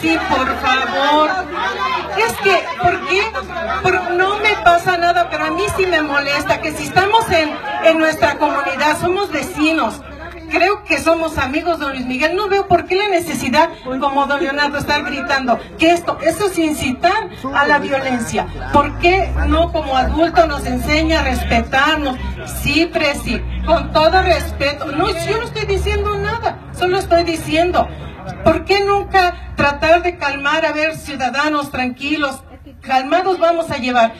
Presi, por favor. Es que, ¿por qué? Por- no me pasa nada, pero a mí sí me molesta que si estamos en, en nuestra comunidad, somos vecinos, creo que somos amigos, don Luis Miguel, no veo por qué la necesidad, como don Leonardo, estar gritando que esto, eso es incitar a la violencia. ¿Por qué no como adulto nos enseña a respetarnos? Sí, Presi, con todo respeto. No, yo no estoy diciendo nada, solo estoy diciendo, ¿por qué nunca tratar de calmar a ver ciudadanos tranquilos? Calmados vamos a llevar.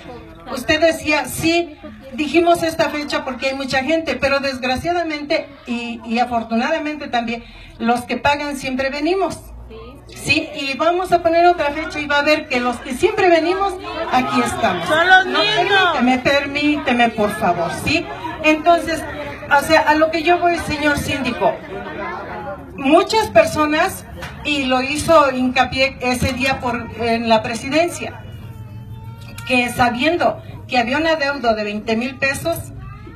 Usted decía, sí, dijimos esta fecha porque hay mucha gente, pero desgraciadamente y, y afortunadamente también, los que pagan siempre venimos. Sí, y vamos a poner otra fecha y va a ver que los que siempre venimos, aquí estamos. Son los No, permíteme, permíteme, por favor, ¿sí? Entonces, o sea, a lo que yo voy, señor síndico, muchas personas, y lo hizo hincapié ese día por, en la presidencia, que sabiendo que había un adeudo de 20 mil pesos,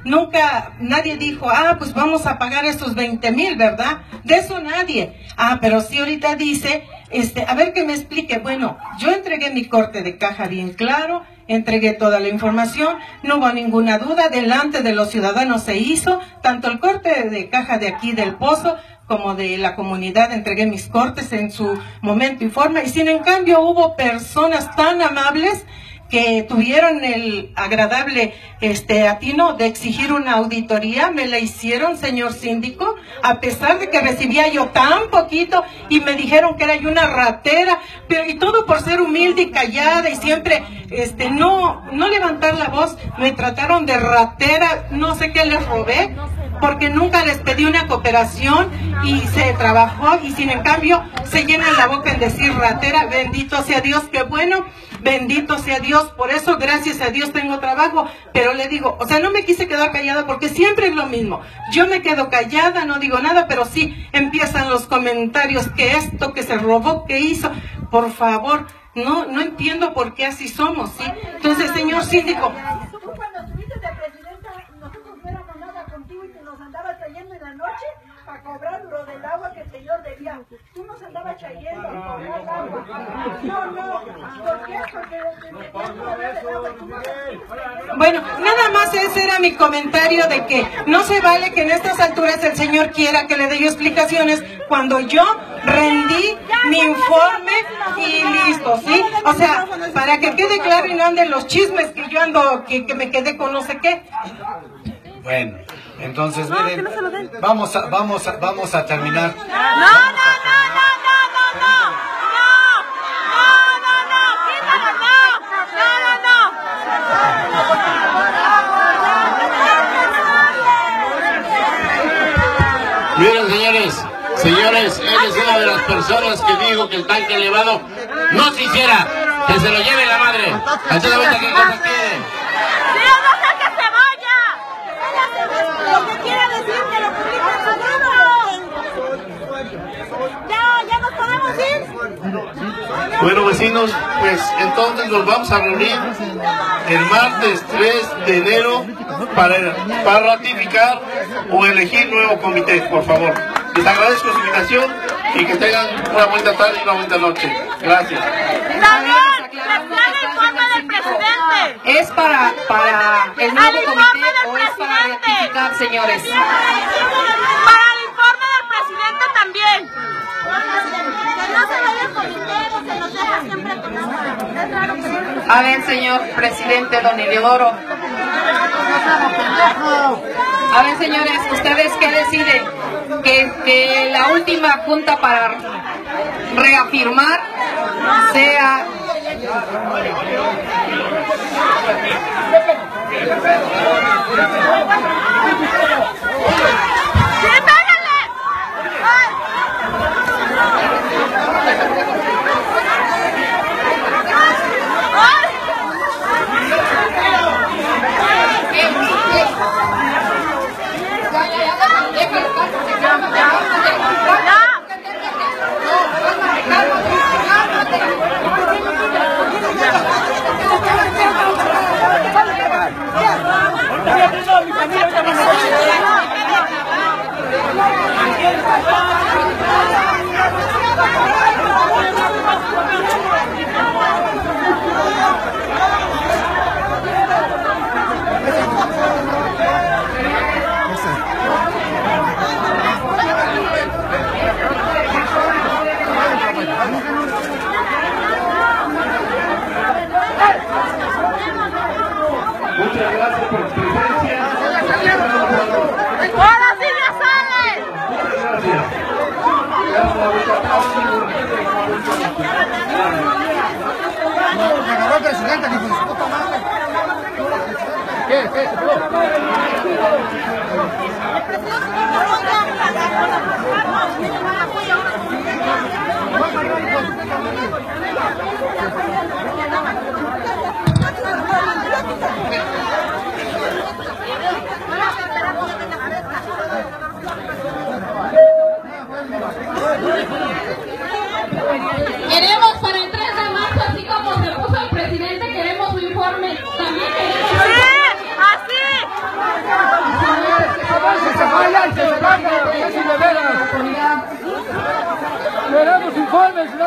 nunca nadie dijo, ah, pues vamos a pagar esos 20 mil, ¿verdad? De eso nadie. Ah, pero sí ahorita dice, este, a ver que me explique. Bueno, yo entregué mi corte de caja bien claro, entregué toda la información, no hubo ninguna duda, delante de los ciudadanos se hizo, tanto el corte de caja de aquí del pozo como de la comunidad, entregué mis cortes en su momento y forma, y sin en cambio hubo personas tan amables que tuvieron el agradable este atino de exigir una auditoría, me la hicieron, señor síndico, a pesar de que recibía yo tan poquito y me dijeron que era yo una ratera, pero y todo por ser humilde y callada y siempre este no no levantar la voz, me trataron de ratera, no sé qué les robé, porque nunca les pedí una cooperación y se trabajó y sin en cambio se llenan la boca en decir ratera, bendito sea Dios, qué bueno, bendito sea Dios, por eso gracias a Dios tengo trabajo, pero le digo, o sea, no me quise quedar callada porque siempre es lo mismo, yo me quedo callada, no digo nada, pero sí empiezan los comentarios que esto, que se robó, que hizo, por favor, no, no entiendo por qué así somos, ¿sí? Entonces, señor síndico, Tú cuando estuviste de presidenta, nosotros no éramos nada contigo y te nos andabas trayendo en la noche a cobrar lo del agua que el Tú nos andabas trayendo a cobrar agua. No, no. ¿Por qué? Porque Bueno, nada más ese era mi comentario de que no se vale que en estas alturas el señor quiera que le dé yo explicaciones cuando yo rendí mi informe y listo, ¿sí? O sea, para que quede claro y no anden los chismes que yo ando, que, que me quedé con no sé qué. Bueno, entonces miren, vamos a, vamos a, vamos a terminar. No, no, no, no, no. No, no, no, no, quítalo, no. No, no, Miren, señores, señores, él es una de las personas que dijo que el tanque elevado no se hiciera, que se lo lleve la madre. Entonces, ahorita, ¿qué cosa quiere? Sí, no sé que se vaya. Lo que quiere decir que lo publica en su libro. Ya, ya nos podemos ir. Bueno, vecinos, pues entonces nos vamos a reunir el martes 3 de enero para, para ratificar o elegir nuevo comité, por favor. Les agradezco su invitación y que tengan una buena tarde y una buena noche. Gracias. El informe. ¿Es para, para el nuevo informe comité del o es para presidente. ratificar, señores? Para el informe del presidente también. El A ver, señor presidente don Eleodoro. A ver, señores, ¿ustedes qué deciden? Que, la última junta para reafirmar sea... ¡Aquí ¿Qué? Queremos para el 3 de marzo, así como se puso el presidente, queremos su informe. También queremos... ¡Así! ¡Que se vayan, que se vayan! ¡Que se de veras! ¡Queremos informes! ¡Si no,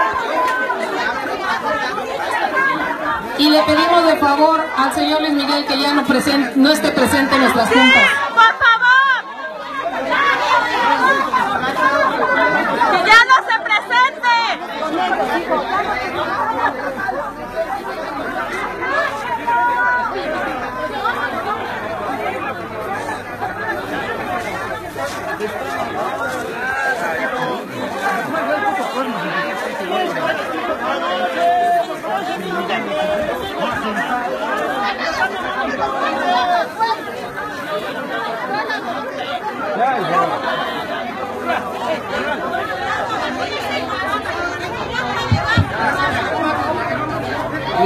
Y le pedimos de favor al señor Luis Miguel que ya no, esté presente en nuestras juntas.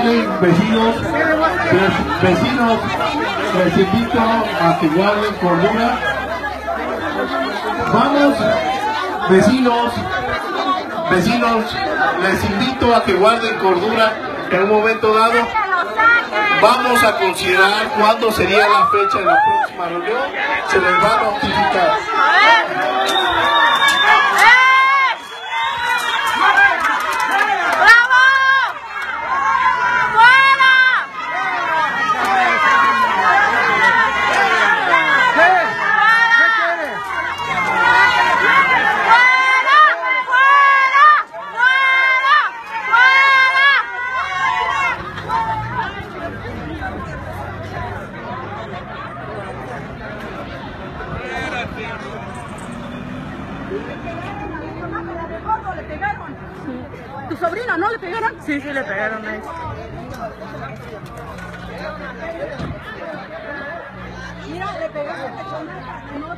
Vecinos, ve- vecinos, les invito a que guarden cordura. Vamos, vecinos, vecinos, les invito a que guarden cordura en un momento dado. Vamos a considerar cuándo sería la fecha de la próxima reunión. Se les va a notificar. ¿Tu sobrina no le pegaron? Sí, sí le pegaron ahí. Mira, le pegó a chamaca. No.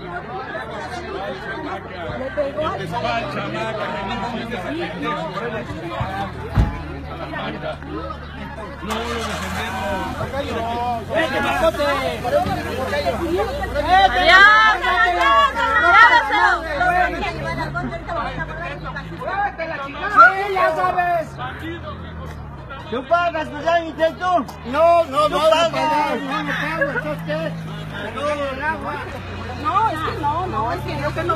Le pegó a no lo defendemos. ¡Vete, ¡Sí, ya sabes! ¿Tú pagas intento? No, no, no pagas. No, no pago, entonces No. No, es que no, no, es que yo que no